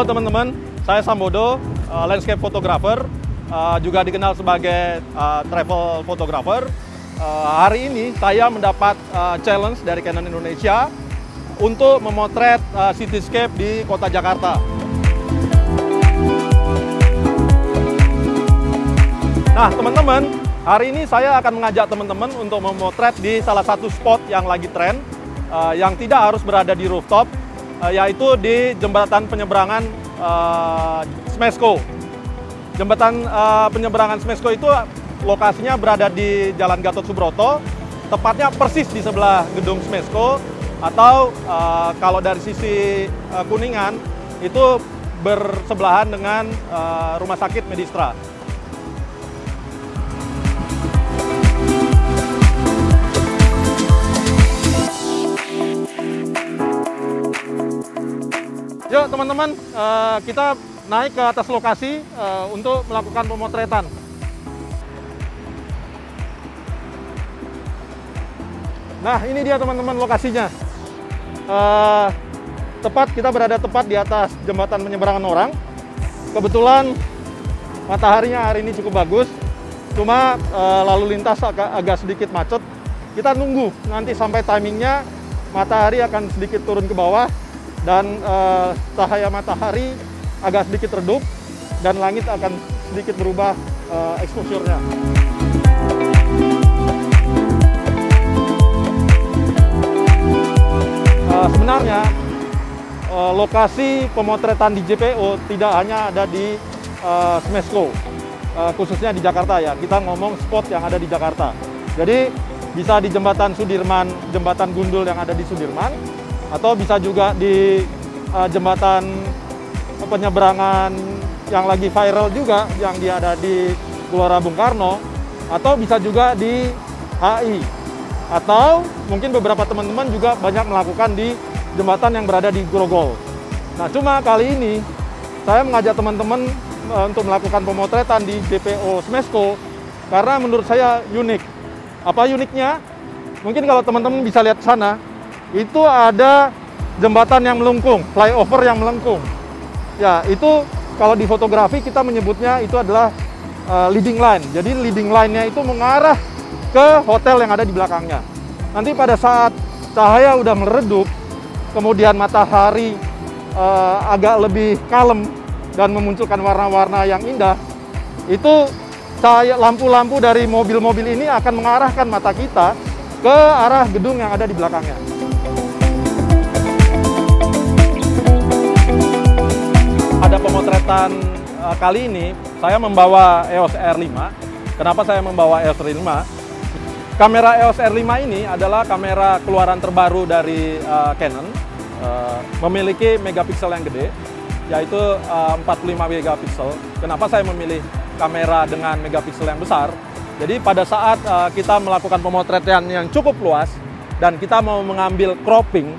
Halo teman-teman, saya Sambodo, uh, landscape photographer, uh, juga dikenal sebagai uh, travel photographer. Uh, hari ini saya mendapat uh, challenge dari Canon Indonesia untuk memotret uh, cityscape di kota Jakarta. Nah teman-teman, hari ini saya akan mengajak teman-teman untuk memotret di salah satu spot yang lagi tren, uh, yang tidak harus berada di rooftop, yaitu di jembatan penyeberangan uh, Smesco. Jembatan uh, penyeberangan Smesco itu lokasinya berada di Jalan Gatot Subroto, tepatnya persis di sebelah gedung Smesco, atau uh, kalau dari sisi uh, Kuningan itu bersebelahan dengan uh, Rumah Sakit Medistra. Yuk teman-teman, uh, kita naik ke atas lokasi uh, untuk melakukan pemotretan. Nah ini dia teman-teman lokasinya. Uh, tepat kita berada tepat di atas jembatan penyeberangan orang. Kebetulan mataharinya hari ini cukup bagus, cuma lalu lintas agak, agak sedikit macet. Kita nunggu nanti sampai timingnya matahari akan sedikit turun ke bawah dan uh, cahaya matahari agak sedikit redup dan langit akan sedikit berubah uh, exposure-nya. Uh, sebenarnya uh, lokasi pemotretan di JPO tidak hanya ada di uh, Smesco, uh, khususnya di Jakarta ya. Kita ngomong spot yang ada di Jakarta. Jadi bisa di jembatan Sudirman, jembatan Gundul yang ada di Sudirman, atau bisa juga di uh, jembatan penyeberangan yang lagi viral juga yang dia ada di Gelora Bung Karno atau bisa juga di HI atau mungkin beberapa teman-teman juga banyak melakukan di jembatan yang berada di Grogol. Nah, cuma kali ini saya mengajak teman-teman uh, untuk melakukan pemotretan di DPO Smesco karena menurut saya unik. Apa uniknya? Mungkin kalau teman-teman bisa lihat sana, itu ada jembatan yang melengkung, flyover yang melengkung. Ya, itu kalau di fotografi kita menyebutnya itu adalah uh, leading line. Jadi leading line-nya itu mengarah ke hotel yang ada di belakangnya. Nanti pada saat cahaya udah meredup, kemudian matahari uh, agak lebih kalem dan memunculkan warna-warna yang indah, itu cahaya lampu-lampu dari mobil-mobil ini akan mengarahkan mata kita ke arah gedung yang ada di belakangnya. Pada pemotretan uh, kali ini, saya membawa EOS R5. Kenapa saya membawa EOS R5? Kamera EOS R5 ini adalah kamera keluaran terbaru dari uh, Canon. Uh, memiliki megapiksel yang gede, yaitu uh, 45 megapiksel. Kenapa saya memilih kamera dengan megapiksel yang besar? Jadi pada saat uh, kita melakukan pemotretan yang cukup luas dan kita mau mengambil cropping,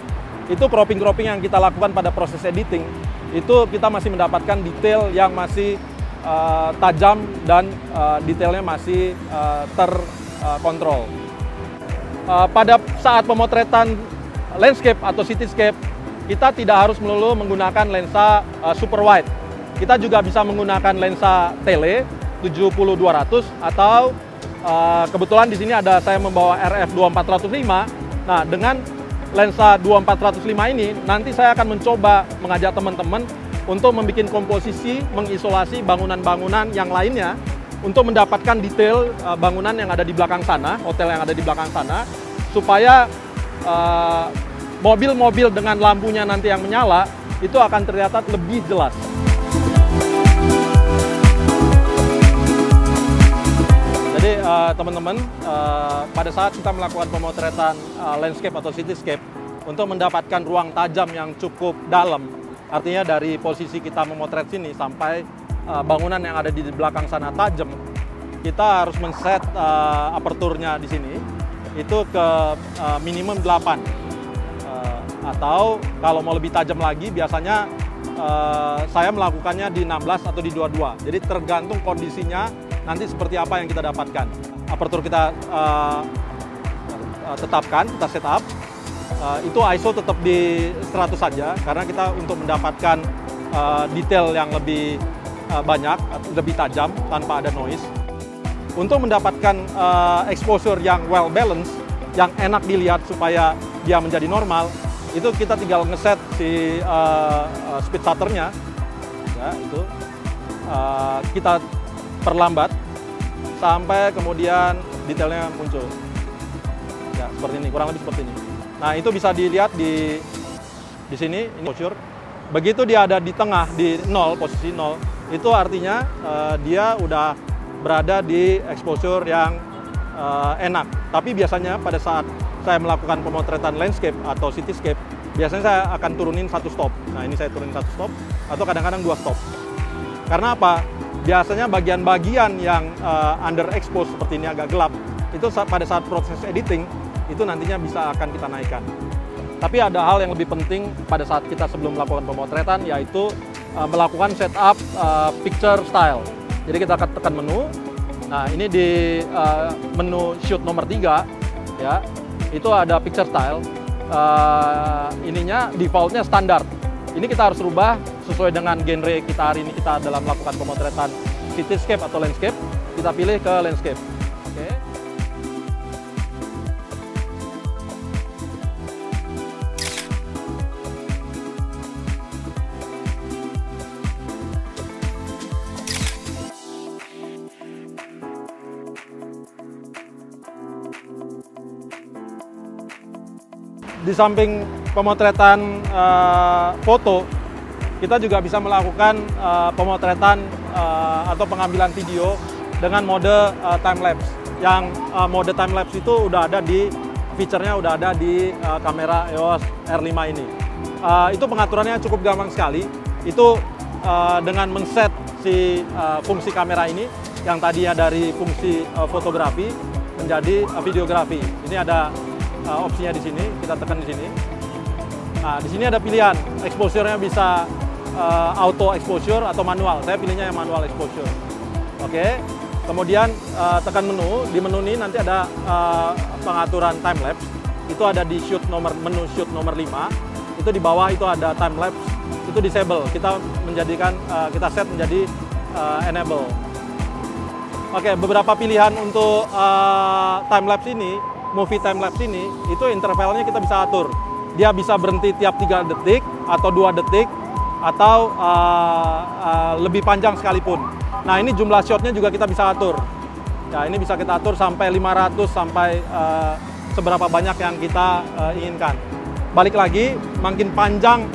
itu cropping-cropping yang kita lakukan pada proses editing, itu kita masih mendapatkan detail yang masih uh, tajam dan uh, detailnya masih uh, terkontrol. Uh, pada saat pemotretan landscape atau cityscape, kita tidak harus melulu menggunakan lensa uh, super wide. Kita juga bisa menggunakan lensa tele 70-200 atau Uh, kebetulan di sini ada saya membawa RF 2405. Nah, dengan lensa 2405 ini nanti saya akan mencoba mengajak teman-teman untuk membuat komposisi, mengisolasi bangunan-bangunan yang lainnya untuk mendapatkan detail uh, bangunan yang ada di belakang sana, hotel yang ada di belakang sana, supaya mobil-mobil uh, dengan lampunya nanti yang menyala itu akan terlihat lebih jelas. Jadi teman-teman uh, uh, pada saat kita melakukan pemotretan uh, landscape atau cityscape untuk mendapatkan ruang tajam yang cukup dalam, artinya dari posisi kita memotret sini sampai uh, bangunan yang ada di belakang sana tajam, kita harus men-set uh, aperturnya di sini itu ke uh, minimum 8 uh, atau kalau mau lebih tajam lagi biasanya uh, saya melakukannya di 16 atau di 22. Jadi tergantung kondisinya nanti seperti apa yang kita dapatkan. Aperture kita uh, tetapkan, kita setup. Uh, itu ISO tetap di 100 saja karena kita untuk mendapatkan uh, detail yang lebih uh, banyak, lebih tajam tanpa ada noise. Untuk mendapatkan uh, exposure yang well balanced, yang enak dilihat supaya dia menjadi normal, itu kita tinggal ngeset si uh, speed shutternya, ya itu uh, kita perlambat sampai kemudian detailnya muncul. Ya seperti ini, kurang lebih seperti ini. Nah itu bisa dilihat di di sini ini exposure. Begitu dia ada di tengah di nol posisi nol, itu artinya uh, dia udah berada di exposure yang uh, enak. Tapi biasanya pada saat saya melakukan pemotretan landscape atau cityscape, biasanya saya akan turunin satu stop. Nah ini saya turunin satu stop, atau kadang-kadang dua stop. Karena apa? Biasanya bagian-bagian yang uh, underexposed seperti ini agak gelap, itu pada saat proses editing, itu nantinya bisa akan kita naikkan. Tapi ada hal yang lebih penting pada saat kita sebelum melakukan pemotretan, yaitu uh, melakukan setup uh, picture style. Jadi kita akan tekan menu. Nah ini di uh, menu shoot nomor 3 ya itu ada picture style. Uh, ininya defaultnya standar. Ini kita harus rubah sesuai dengan genre kita hari ini kita dalam melakukan pemotretan cityscape atau landscape. Kita pilih ke landscape. Oke. Okay. di samping pemotretan uh, foto, kita juga bisa melakukan uh, pemotretan uh, atau pengambilan video dengan mode uh, time lapse. Yang uh, mode time lapse itu udah ada di fiturnya udah ada di uh, kamera EOS R5 ini. Uh, itu pengaturannya cukup gampang sekali. Itu uh, dengan men-set si uh, fungsi kamera ini yang tadinya dari fungsi uh, fotografi menjadi uh, videografi. Ini ada uh, opsinya di sini, kita tekan di sini. Nah, di sini ada pilihan, exposure-nya bisa uh, auto exposure atau manual. Saya pilihnya yang manual exposure. Oke, okay. kemudian uh, tekan menu. Di menu ini nanti ada uh, pengaturan time lapse. Itu ada di shoot nomor menu shoot nomor 5. Itu di bawah itu ada time lapse. Itu disable. Kita menjadikan uh, kita set menjadi uh, enable. Oke, okay, beberapa pilihan untuk uh, time lapse ini movie time lapse ini itu intervalnya kita bisa atur. Dia bisa berhenti tiap 3 detik atau 2 detik atau uh, uh, lebih panjang sekalipun. Nah, ini jumlah shotnya juga kita bisa atur. Ya, ini bisa kita atur sampai 500 sampai uh, seberapa banyak yang kita uh, inginkan. Balik lagi, makin panjang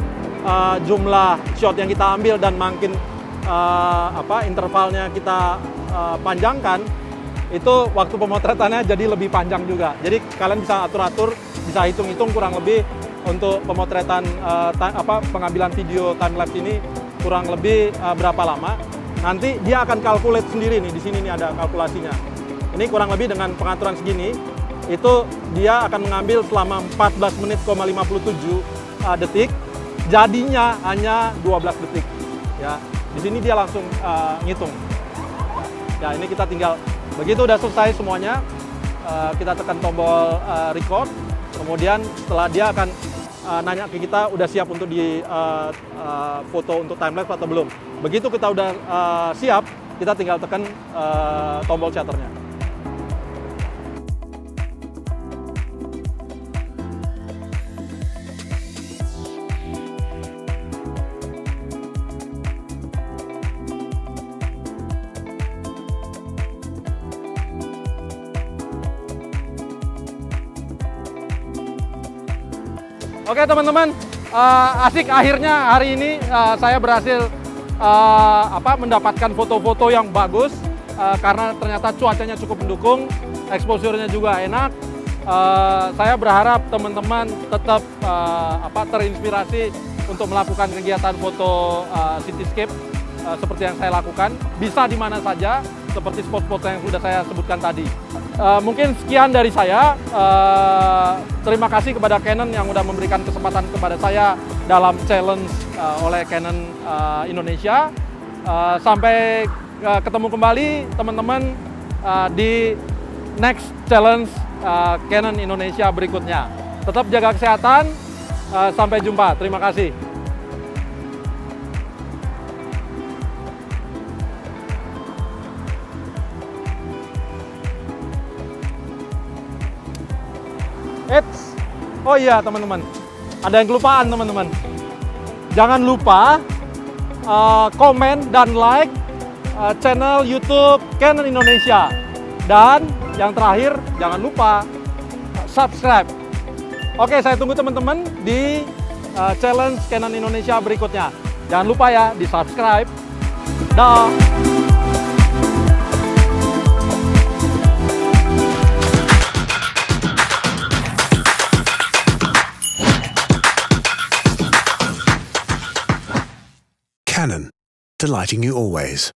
uh, jumlah shot yang kita ambil dan makin uh, apa intervalnya kita uh, panjangkan, itu waktu pemotretannya jadi lebih panjang juga. Jadi kalian bisa atur-atur, bisa hitung-hitung kurang lebih untuk pemotretan uh, apa pengambilan video time lapse ini kurang lebih uh, berapa lama. Nanti dia akan calculate sendiri nih di sini nih ada kalkulasinya. Ini kurang lebih dengan pengaturan segini itu dia akan mengambil selama 14 menit 57 uh, detik. Jadinya hanya 12 detik. Ya, di sini dia langsung uh, ngitung. Ya, ini kita tinggal Begitu udah selesai semuanya, uh, kita tekan tombol uh, record. Kemudian setelah dia akan uh, nanya ke kita udah siap untuk di uh, uh, foto untuk timelapse atau belum. Begitu kita udah uh, siap, kita tinggal tekan uh, tombol shutternya. Oke teman-teman, uh, asik akhirnya hari ini uh, saya berhasil uh, apa mendapatkan foto-foto yang bagus uh, karena ternyata cuacanya cukup mendukung, exposure-nya juga enak. Uh, saya berharap teman-teman tetap uh, apa terinspirasi untuk melakukan kegiatan foto uh, cityscape uh, seperti yang saya lakukan. Bisa di mana saja, seperti spot-spot yang sudah saya sebutkan tadi. Uh, mungkin sekian dari saya. Uh, terima kasih kepada Canon yang sudah memberikan kesempatan kepada saya dalam challenge uh, oleh Canon uh, Indonesia. Uh, sampai uh, ketemu kembali teman-teman uh, di next challenge uh, Canon Indonesia berikutnya. Tetap jaga kesehatan. Uh, sampai jumpa. Terima kasih. Oh iya teman-teman, ada yang kelupaan teman-teman. Jangan lupa uh, komen dan like uh, channel YouTube Canon Indonesia. Dan yang terakhir, jangan lupa subscribe. Oke, saya tunggu teman-teman di uh, challenge Canon Indonesia berikutnya. Jangan lupa ya di subscribe. Dah. Canon, delighting you always.